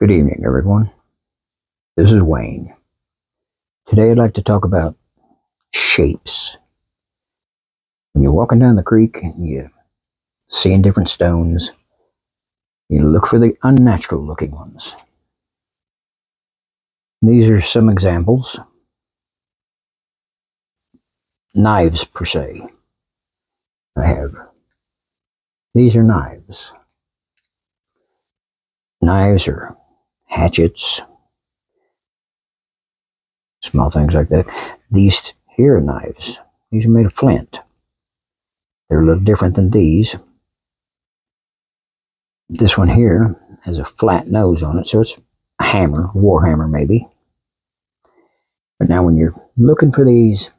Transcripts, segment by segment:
Good evening, everyone. This is Wayne. Today I'd like to talk about shapes. When you're walking down the creek and you're seeing different stones, you look for the unnatural looking ones. These are some examples. Knives, per se. I have. These are knives. Knives are hatchets, small things like that. These here knives. These are made of flint. They're a little different than these. This one here has a flat nose on it, so it's a hammer, war hammer maybe. But now when you're looking for these,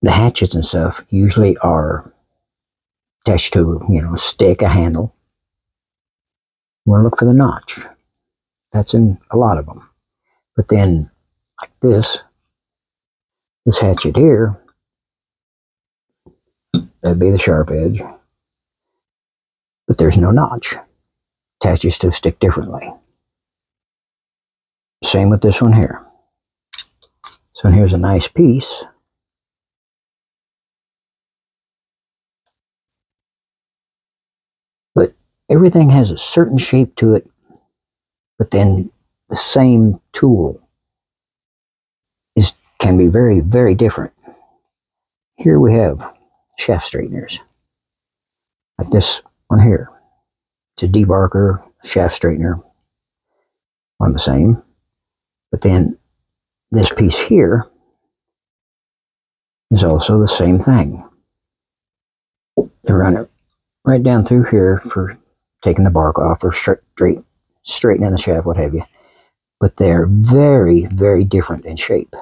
the hatchets and stuff usually are attached to, you know, stick, a handle. You want to look for the notch. That's in a lot of them. But then, like this, this hatchet here, that'd be the sharp edge. But there's no notch. Attaches to stick differently. Same with this one here. So here's a nice piece. But everything has a certain shape to it, but then the same tool is can be very, very different. Here we have shaft straighteners, like this one here. It's a debarker shaft straightener, on the same. But then this piece here is also the same thing. They run it right down through here for taking the bark off or straight, straightening the shaft, what have you. But they're very, very different in shape.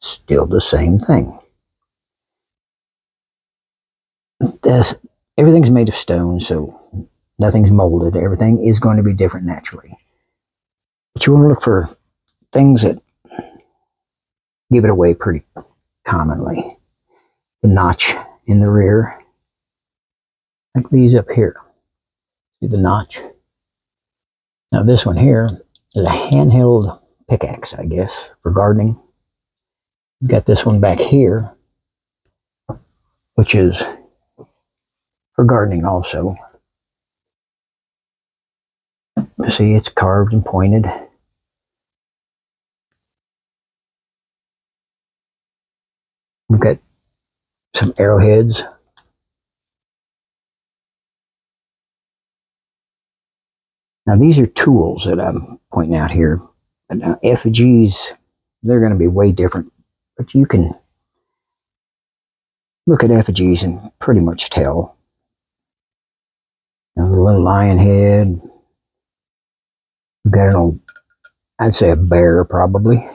Still the same thing. This, everything's made of stone, so nothing's molded. Everything is going to be different naturally. But you want to look for things that give it away pretty commonly. The notch in the rear, like these up here. See the notch? Now this one here is a handheld pickaxe, I guess, for gardening. You've got this one back here, which is for gardening also. See, it's carved and pointed. We've got some arrowheads. Now these are tools that I'm pointing out here. Now uh, effigies, they're going to be way different. But you can look at effigies and pretty much tell. Now the little lion head. We've got an old, I'd say a bear probably.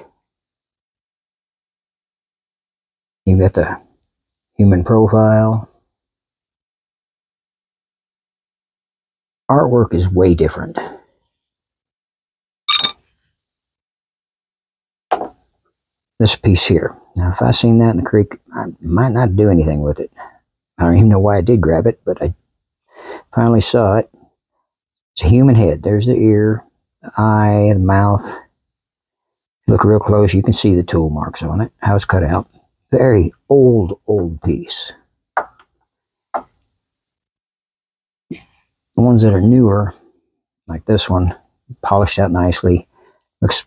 You've got the human profile. Artwork is way different. This piece here. Now, if I seen that in the creek, I might not do anything with it. I don't even know why I did grab it, but I finally saw it. It's a human head. There's the ear, the eye, the mouth. Look real close, you can see the tool marks on it, how it's cut out. Very old, old piece. The ones that are newer, like this one, polished out nicely, looks,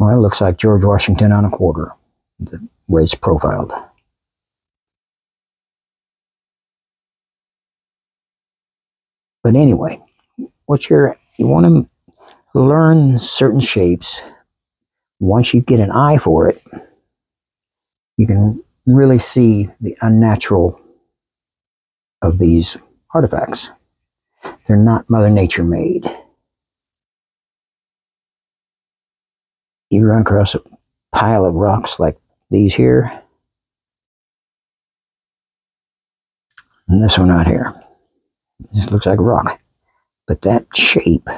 well, it looks like George Washington on a quarter, the way it's profiled. But anyway, what you're, you want to learn certain shapes. Once you get an eye for it, you can really see the unnatural of these artifacts. They're not Mother Nature made. You run across a pile of rocks like these here, and this one out here. This looks like a rock. But that shape,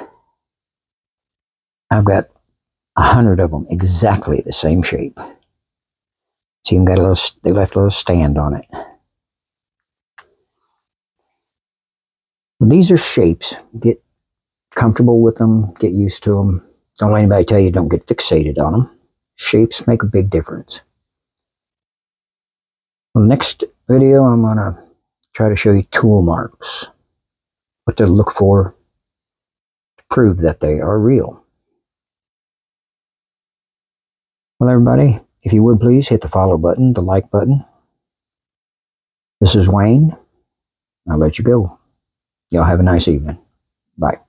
I've got a hundred of them exactly the same shape. See, got a little, they left a little stand on it. These are shapes. Get comfortable with them, get used to them. Don't let anybody tell you don't get fixated on them. Shapes make a big difference. Well, next video, I'm going to try to show you tool marks, what to look for to prove that they are real. Well, everybody, if you would please hit the follow button, the like button. This is Wayne. I'll let you go. Y'all have a nice evening. Bye.